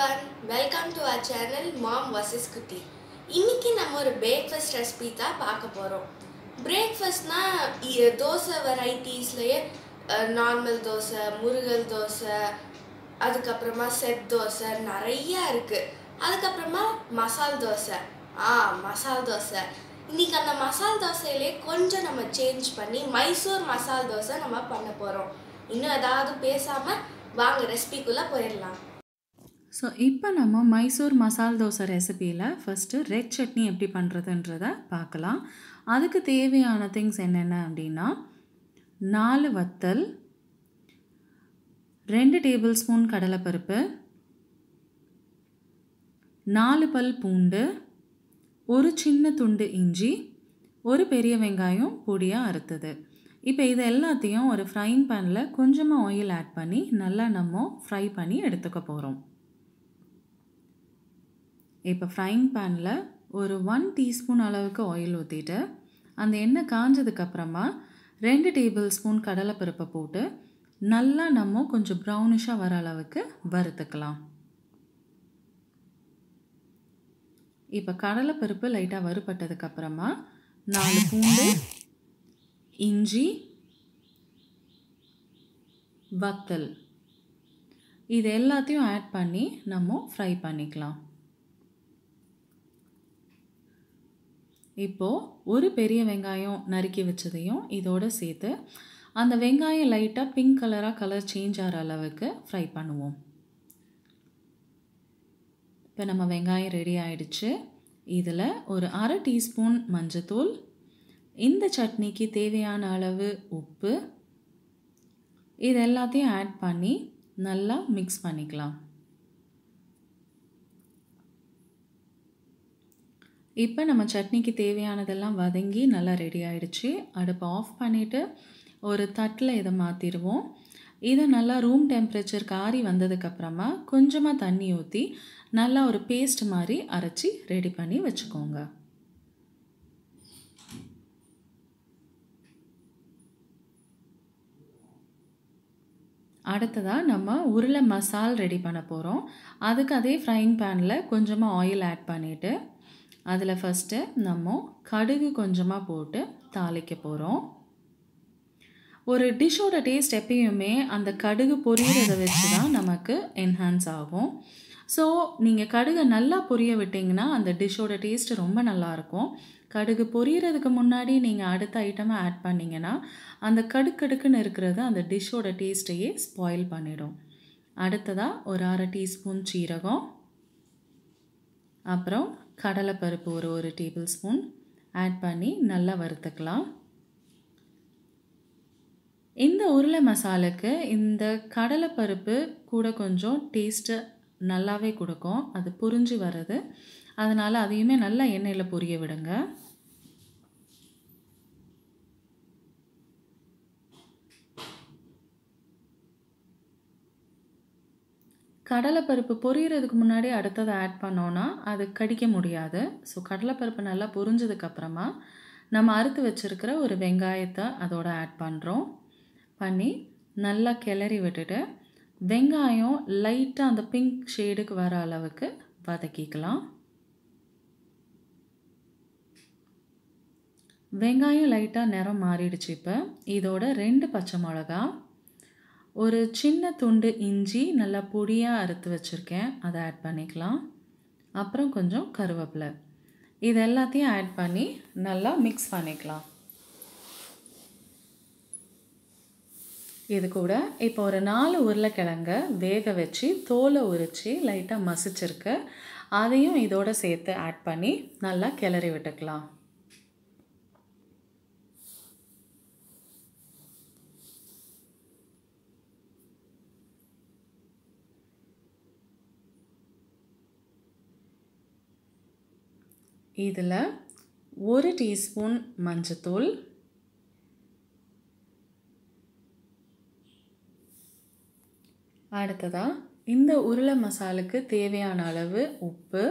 Everyone welcome to our channel mom versus குட்டி இன்னைக்கு நம்ம ஒரு பிரேக்ஃபாஸ்ட் ரெசிபி தான் பார்க்க போகிறோம் பிரேக்ஃபாஸ்ட்னா தோசை வெரைட்டிஸ்லேயே நார்மல் தோசை முருகல் தோசை அதுக்கப்புறமா செட் தோசை நிறையா இருக்குது அதுக்கப்புறமா மசால் தோசை. ஆ மசால் தோசை. இன்னைக்கு அந்த மசால் தோசையிலே கொஞ்சம் நம்ம சேஞ்ச் பண்ணி மைசூர் மசால் தோசை நம்ம பண்ண போகிறோம் இன்னும் ஏதாவது பேசாமல் வாங்க ரெசிபிக்குள்ளே போயிடலாம். ஸோ இப்போ நம்ம மைசூர் மசால் தோசை ரெசிபியில் ஃபஸ்ட்டு ரெட் சட்னி எப்படி பண்ணுறதுன்றத பார்க்கலாம். அதுக்கு தேவையான திங்ஸ் என்னென்ன அப்படின்னா நாலு வத்தல் ரெண்டு டேபிள் ஸ்பூன் கடலைப்பருப்பு நாலு பல் பூண்டு ஒரு சின்ன துண்டு இஞ்சி ஒரு பெரிய வெங்காயம் பொடியாக அறுத்தது. இப்போ இது எல்லாத்தையும் ஒரு ஃப்ரைங் பேனில் கொஞ்சமாக ஆயில் ஆட் பண்ணி நல்லா நம்ம ஃப்ரை பண்ணி எடுத்துக்க போகிறோம் இப்போ ஃப்ரைங் பேனில் ஒரு ஒன் டீஸ்பூன் அளவுக்கு ஆயில் ஊற்றிட்டு அந்த எண்ணெய் காஞ்சதுக்கப்புறமா ரெண்டு டேபிள் ஸ்பூன் கடலைப்பருப்பை போட்டு நல்லா நம்ம கொஞ்சம் ப்ரௌனிஷாக வர அளவுக்கு வறுத்துக்கலாம். இப்போ கடலைப்பருப்பு லைட்டாக வறுபட்டதுக்கப்புறமா நாலு பூண்டு இஞ்சி வத்தல். இது எல்லாத்தையும் ஆட் பண்ணி நம்ம ஃப்ரை பண்ணிக்கலாம். இப்போது ஒரு பெரிய வெங்காயம் நறுக்கி வச்சதையும் இதோடு சேர்த்து அந்த வெங்காயம் லைட்டாக பிங்க் கலராக கலர் சேஞ்ச் ஆகிற அளவுக்கு ஃப்ரை பண்ணுவோம். இப்போ நம்ம வெங்காயம் ரெடி ஆயிடுச்சு. இதில் ஒரு அரை டீஸ்பூன் மஞ்சத்தூள் இந்த சட்னிக்கு தேவையான அளவு உப்பு இது எல்லாத்தையும் ஆட் பண்ணி நல்லா மிக்ஸ் பண்ணிக்கலாம். இப்போ நம்ம சட்னிக்கு தேவையானதெல்லாம் வதங்கி நல்லா ரெடி ஆகிடுச்சு அடுப்பை ஆஃப் பண்ணிவிட்டு ஒரு தட்டில் இதை மாற்றிடுவோம் இதை நல்லா ரூம் டெம்பரேச்சர் காரி வந்ததுக்கப்புறமா கொஞ்சமாக தண்ணி ஊற்றி நல்லா ஒரு பேஸ்ட் மாதிரி அரைச்சி ரெடி பண்ணி வச்சுக்கோங்க. அடுத்ததாக நம்ம உருளை மசால் ரெடி பண்ண போகிறோம் அதுக்கு அதே ஃப்ரைங் பேனில் கொஞ்சமாக ஆயில் ஆட் பண்ணிவிட்டு அதில் ஃபஸ்ட்டு நம்ம கடுகு கொஞ்சமாக போட்டு தாளிக்க போகிறோம் ஒரு டிஷ்ஷோட டேஸ்ட் எப்பயுமே அந்த கடுகு பொரியறதை வச்சு தான் நமக்கு என்ஹான்ஸ் ஆகும். ஸோ நீங்கள் கடுகை நல்லா பொரிய விட்டிங்கன்னா அந்த டிஷ்ஷோட டேஸ்ட்டு ரொம்ப நல்லாயிருக்கும் கடுகு பொரியறதுக்கு முன்னாடி நீங்கள் அடுத்த ஐட்டமை ஆட் பண்ணிங்கன்னா அந்த கடுக்கடுக்குன்னு இருக்கிறது அந்த டிஷ்ஷோட டேஸ்ட்டையே ஸ்பாயில் பண்ணிடும். அடுத்ததாக ஒரு அரை டீஸ்பூன் சீரகம். அப்புறம் கடலைப்பருப்பு ஒரு ஒரு டேபிள் ஸ்பூன் ஆட் பண்ணி நல்லா வறுத்துக்கலாம். இந்த உருளை மசாலுக்கு இந்த கடலைப்பருப்பு கூட கொஞ்சம் டேஸ்ட்டு நல்லாவே கொடுக்கும். அது புரிஞ்சு வர்றது. அதனால் அதையுமே நல்லா எண்ணெயில் பொரிய விடுங்க. கடலைப்பருப்பு பொரியறதுக்கு முன்னாடி அடுத்ததை ஆட் பண்ணோன்னா அது கடிக்க முடியாது. ஸோ கடலைப்பருப்பு நல்லா பொரிஞ்சதுக்கப்புறமா நம்ம அறுத்து வச்சுருக்கிற ஒரு வெங்காயத்தை அதோட ஆட் பண்ணுறோம் பண்ணி நல்லா கிளறி விட்டுட்டு வெங்காயம் லைட்டாக அந்த பிங்க் ஷேடுக்கு வர அளவுக்கு வதக்கிக்கலாம். வெங்காயம் லைட்டாக நிறம் மாறிடுச்சு இப்போ. இதோட ரெண்டு பச்சை மிளகா ஒரு சின்ன துண்டு இஞ்சி நல்லா பொடியாக அறுத்து வச்சுருக்கேன். அதை ஆட் பண்ணிக்கலாம். அப்புறம் கொஞ்சம் கருவேப்பிலை. இது எல்லாத்தையும் ஆட் பண்ணி நல்லா மிக்ஸ் பண்ணிக்கலாம். இது கூட இப்போ ஒரு நாலு உருளைக்கிழங்க வேக வச்சு தோலை உரித்து லைட்டாக மசிச்சிருக்கு. அதையும் இதோட சேர்த்து ஆட் பண்ணி நல்லா கிளறி விட்டுக்கலாம். இதில் ஒரு டீஸ்பூன் மஞ்சத்தூள் அடுத்ததாக இந்த உருளை மசாலுக்கு தேவையான அளவு உப்பு.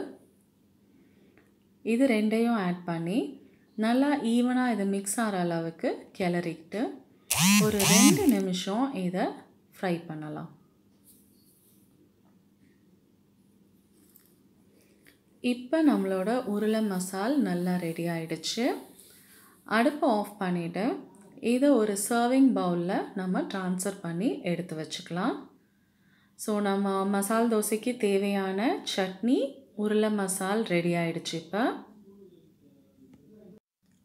இது ரெண்டையும் ஆட் பண்ணி நல்லா ஈவனாக இது மிக்ஸ் ஆகிற அளவுக்கு கிளறிக்கிட்டு ஒரு ரெண்டு நிமிஷம் இதை ஃப்ரை பண்ணலாம். இப்போ நம்மளோட உருளை மசால் நல்லா ரெடி ஆகிடுச்சு அடுப்பை ஆஃப் பண்ணிவிட்டு இதை ஒரு சர்விங் பவுலில் நம்ம ட்ரான்ஸ்ஃபர் பண்ணி எடுத்து வச்சுக்கலாம். ஸோ நம்ம மசால் தோசைக்கு தேவையான சட்னி உருளை மசால் ரெடி ஆகிடுச்சு இப்போ.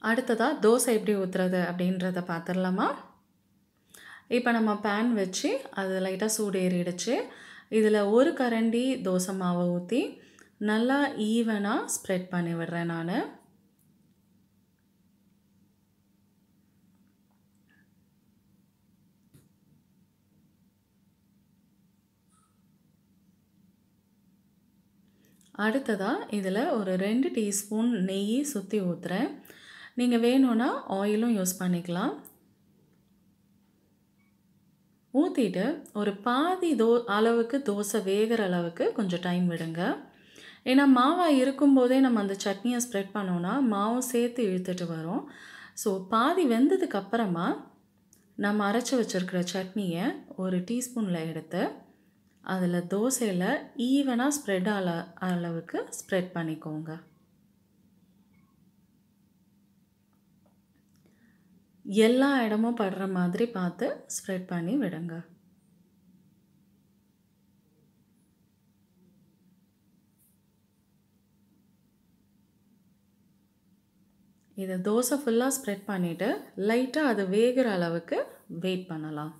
அடுத்ததாக தோசை எப்படி ஊற்றுறது அப்படின்றத பார்த்துடலாமா இப்போ நம்ம பேன் வச்சு அது லைட்டாக சூடு ஏறிடுச்சு இதில் ஒரு கரண்டி தோசை மாவை ஊற்றி நல்லா ஈவனாக ஸ்ப்ரெட் பண்ணி விடுறேன் நான். அடுத்ததாக இதில் ஒரு ரெண்டு டீஸ்பூன் நெய் சுற்றி ஊற்றுறேன் நீங்கள் வேணும்னா ஆயிலும் யூஸ் பண்ணிக்கலாம். ஊற்றிட்டு ஒரு பாதி தோ அளவுக்கு தோசை வேகிற அளவுக்கு கொஞ்சம் டைம் விடுங்க. ஏன்னா மாவாக இருக்கும்போதே நம்ம அந்த சட்னியை ஸ்ப்ரெட் பண்ணோன்னா மாவும் சேர்த்து இழுத்துட்டு வரோம். ஸோ பாதி வெந்ததுக்கு அப்புறமா நம்ம அரைச்சி வச்சுருக்கிற சட்னியை ஒரு டீஸ்பூனில் எடுத்து அதில் தோசையில் ஈவனாக ஸ்ப்ரெட் ஆல அளவுக்கு ஸ்ப்ரெட் பண்ணிக்கோங்க. எல்லா இடமும் படுற மாதிரி பார்த்து ஸ்ப்ரெட் பண்ணி விடுங்க. இதை தோசை ஃபுல்லாக ஸ்ப்ரெட் பண்ணிவிட்டு லைட்டாக அது வேகிற அளவுக்கு வெயிட் பண்ணலாம்.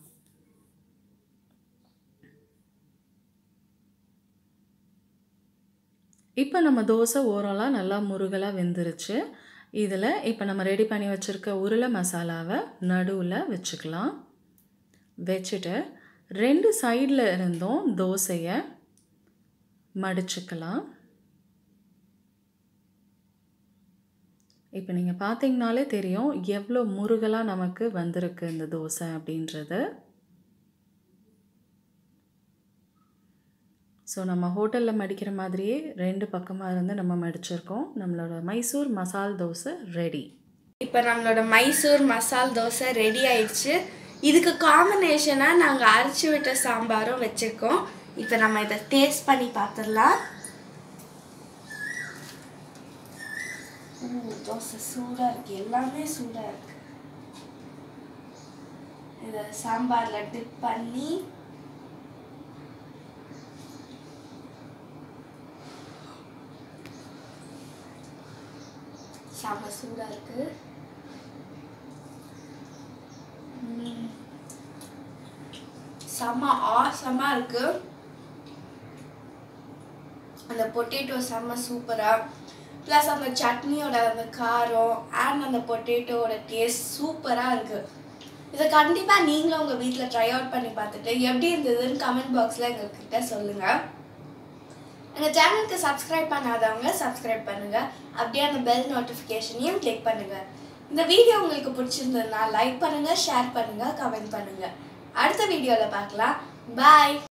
இப்போ நம்ம தோசை ஓரலாக நல்லா முருகலாக வெந்துருச்சு. இதில் இப்போ நம்ம ரெடி பண்ணி வச்சுருக்க உருளை மசாலாவை நடுவில் வச்சுக்கலாம். வச்சுட்டு ரெண்டு சைடில் இருந்தும் தோசையை மடிச்சுக்கலாம். இப்போ நீங்கள் பார்த்தீங்கனாலே தெரியும் எவ்வளோ முருகலாக நமக்கு வந்திருக்கு இந்த தோசை அப்படின்றது. ஸோ நம்ம ஹோட்டலில் மடிக்கிற மாதிரியே ரெண்டு பக்கமாக இருந்து நம்ம மடிச்சிருக்கோம். நம்மளோட மைசூர் மசால் தோசை ரெடி இப்போ நம்மளோட மைசூர் மசால் தோசை ரெடி ஆயிடுச்சு. இதுக்கு காம்பினேஷனாக நாங்கள் அரைச்சி விட்ட சாம்பாரும் வச்சுருக்கோம். இப்போ நம்ம இதை டேஸ்ட் பண்ணி பார்த்துடலாம் தோசை சூடாக இருக்கு. எல்லாமே சூடாக இருக்கு. இதை சாம்பாரில் டிப் பண்ணி செம்ம சூடாக இருக்கு. செம்ம ஆசமாக இருக்கு. அந்த பொட்டேட்டோ செம்ம சூப்பராக ப்ளஸ் அந்த சட்னியோட அந்த காரம் அண்ட் அந்த பொட்டேட்டோட டேஸ்ட் சூப்பராக இருக்குது இதை கண்டிப்பாக நீங்களும் உங்கள் வீட்டில் ட்ரை அவுட் பண்ணி பார்த்துட்டு எப்படி இருந்ததுன்னு கமெண்ட் பாக்ஸில் எங்கக்கிட்ட சொல்லுங்கள் எங்கள் சேனலுக்கு சப்ஸ்கிரைப் பண்ணாதவங்க சப்ஸ்கிரைப் பண்ணுங்கள் அப்படியே அந்த பெல் நோட்டிஃபிகேஷனையும் கிளிக் பண்ணுங்கள் இந்த வீடியோ உங்களுக்கு பிடிச்சிருந்ததுன்னா லைக் பண்ணுங்கள் ஷேர் பண்ணுங்கள் கமெண்ட் பண்ணுங்கள் அடுத்த வீடியோவில் பார்க்கலாம். பாய்